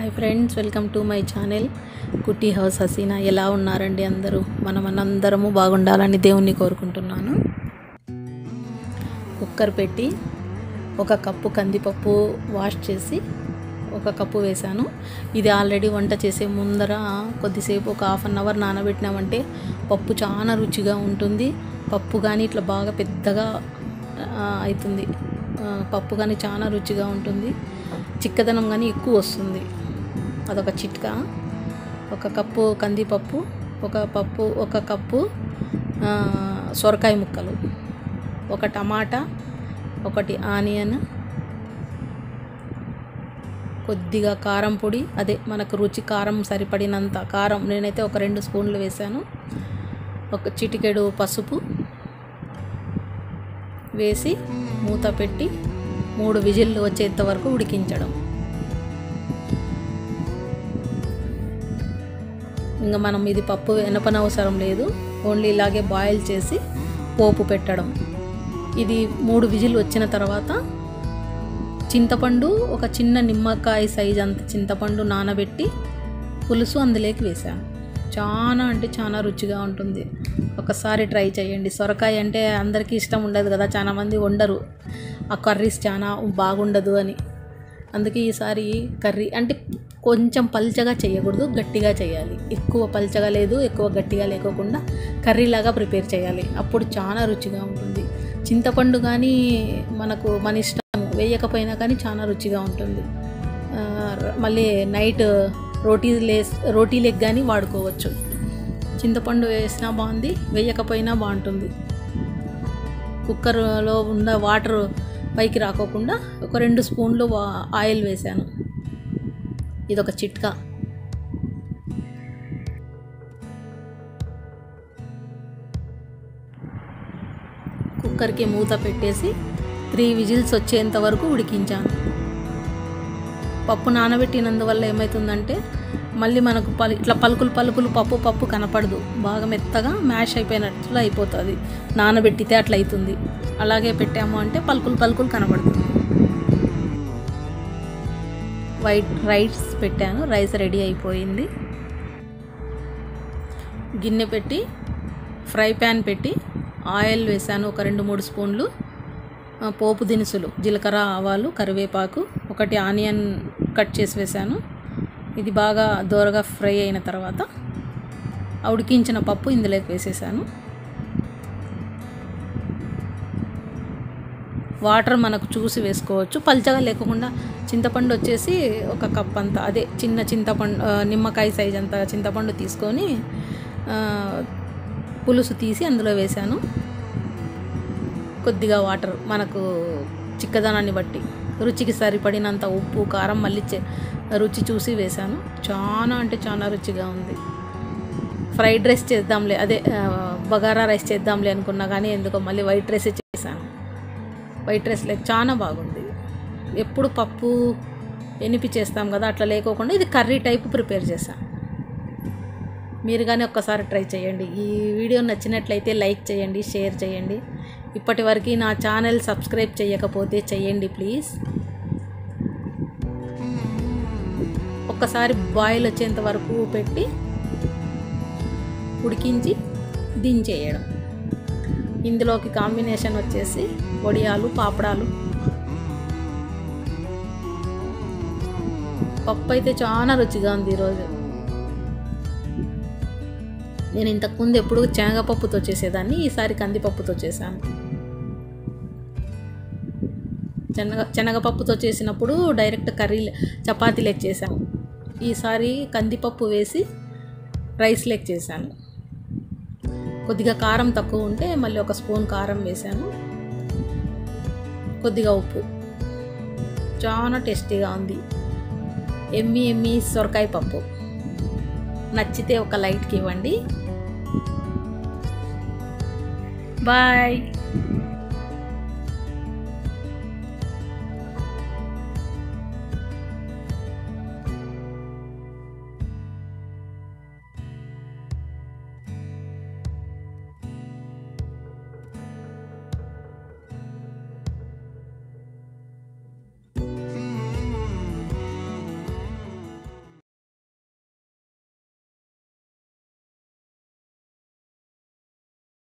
Hi friends welcome to my channel Kutti house Haseena ఎలా ఉన్నారండి అందరూ? మనం అందరము బాగుండాలని దేవుణ్ణి కోరుకుంటున్నాను. కుక్కర్ పెట్టి ఒక కప్పు కందిపప్పు వాష్ చేసి ఒక కప్పు వేశాను. ఇది ఆల్రెడీ వంట చేసే ముందర కొద్దిసేపు ఒక హాఫ్ అన్ అవర్ నానబెట్టినామంటే పప్పు చాలా రుచిగా ఉంటుంది. పప్పు కానీ ఇట్లా బాగా పెద్దగా అవుతుంది పప్పు కానీ చాలా రుచిగా ఉంటుంది. చిక్కదనం కానీ ఎక్కువ వస్తుంది. అదొక చిట్కా. ఒక కప్పు కందిపప్పు ఒక పప్పు ఒక కప్పు సొరకాయ ముక్కలు. ఒక టమాటా ఒకటి ఆనియన్ కొద్దిగా కారం పొడి. అదే మనకు రుచి కారం సరిపడినంత కారం. నేనైతే ఒక రెండు స్పూన్లు వేశాను. ఒక చిటికెడు పసుపు వేసి మూత పెట్టి మూడు విజిల్లు వచ్చేంత వరకు ఉడికించడం. ఇంకా మనం ఇది పప్పు వెనపనవసరం లేదు. ఓన్లీ ఇలాగే బాయిల్ చేసి పోపు పెట్టడం. ఇది మూడు విజిల్ వచ్చిన తర్వాత చింతపండు ఒక చిన్న నిమ్మకాయ సైజ్ అంత చింతపండు నానబెట్టి పులుసు అందులోకి వేసాను చాలా అంటే చాలా రుచిగా ఉంటుంది. ఒకసారి ట్రై చేయండి. సొరకాయ అంటే అందరికీ ఇష్టం ఉండదు కదా చాలామంది వండరు. ఆ కర్రీస్ చాలా బాగుండదు అని. అందుకే ఈసారి కర్రీ అంటే కొంచెం పల్చగా చేయకూడదు గట్టిగా చేయాలి. ఎక్కువ పల్చగా లేదు ఎక్కువ గట్టిగా లేకోకుండా కర్రీలాగా ప్రిపేర్ చేయాలి. అప్పుడు చాలా రుచిగా ఉంటుంది. చింతపండు కానీ మనకు మన ఇష్టం వేయకపోయినా కానీ చాలా రుచిగా ఉంటుంది. మళ్ళీ నైట్ రోటీ లేస్ రోటీ లెగ్ కానీ వాడుకోవచ్చు. చింతపండు వేసినా బాగుంది వేయకపోయినా బాగుంటుంది. కుక్కర్లో ఉన్న వాటర్ పైకి రాకోకుండా ఒక రెండు స్పూన్లు వా- ఆయిల్ వేశాను. ఇదొక చిట్కా. కుక్కర్కి మూత పెట్టేసి త్రీ విజిల్స్ వచ్చేంత వరకు ఉడికించాను. పప్పు నానబెట్టినందువల్ల ఏమవుతుందంటే మళ్ళీ మనకు పలు ఇట్లా పలుకులు పలుకులు పప్పు పప్పు కనపడదు. బాగా మెత్తగా మ్యాష్ అయిపోయినట్లు అయిపోతుంది. నానబెట్టితే అట్లా అవుతుంది అలాగే పెట్టాము అంటే పలుకులు పలుకులు కనపడుతుంది వైట్ రైస్ పెట్టాను. రైస్ రెడీ అయిపోయింది. గిన్నె పెట్టి ఫ్రై ప్యాన్ పెట్టి ఆయిల్ వేసాను. ఒక రెండు మూడు స్పూన్లు పోపు దినుసులు జీలకర్ర ఆవాలు కరివేపాకు ఒకటి ఆనియన్ కట్ చేసి వేసాను. ఇది బాగా దోరగా ఫ్రై అయిన తర్వాత ఉడికించిన పప్పు ఇందులోకి వేసేసాను. వాటర్ మనకు చూసి వేసుకోవచ్చు. పల్చగా లేకుండా చింతపండు వచ్చేసి ఒక కప్ అంత అదే చిన్న చింతపండు నిమ్మకాయ సైజ్ అంత చింతపండు తీసుకొని పులుసు తీసి అందులో వేశాను. కొద్దిగా వాటర్ మనకు చిక్కదనాన్ని బట్టి రుచికి సరిపడినంత ఉప్పు కారం మళ్ళీ రుచి చూసి వేశాను. చాలా అంటే చాలా రుచిగా ఉంది. ఫ్రైడ్ రైస్ చేద్దాంలే అదే బగారా రైస్ చేద్దాంలే అనుకున్నా కానీ ఎందుకో మళ్ళీ వైట్ రైస్ చేశాను. వైట్ రైస్ లేక చాలా బాగుంది. ఎప్పుడు పప్పు ఎనిపి చేస్తాం కదా అట్లా లేకోకుండా ఇది కర్రీ టైప్ ప్రిపేర్ చేశాను మీరు కానీ ఒక్కసారి ట్రై చేయండి. ఈ వీడియో నచ్చినట్లయితే లైక్ చేయండి షేర్ చేయండి. ఇప్పటి వరకు నా ఛానల్ సబ్స్క్రైబ్ చేయకపోతే చేయండి ప్లీజ్. ఒక్కసారి బాయిల్ వచ్చేంత వరకు పెట్టి ఉడికించి దించేయడం. ఇందులోకి కాంబినేషన్ వచ్చేసి వడియాలు పాపడాలు. పప్పు అయితే చాలా రుచిగా ఉంది ఈరోజు. నేను ఇంతకుముందు ఎప్పుడు శనగపప్పుతో చేసేదాన్ని ఈసారి కందిపప్పుతో చేశాను. శనగ శనగపప్పుతో చేసినప్పుడు డైరెక్ట్ కర్రీ చపాతీ లెక్ చేశాను. ఈసారి కందిపప్పు వేసి రైస్ లెక్ చేశాను. కొద్దిగా కారం తక్కువ ఉంటే మళ్ళీ ఒక స్పూన్ కారం వేశాను. కొద్దిగా ఉప్పు. చాలా టేస్టీగా ఉంది. ఎమ్మి ఎమ్మి సొరకాయ పప్పు. నచ్చితే ఒక లైట్కి ఇవ్వండి బాయ్.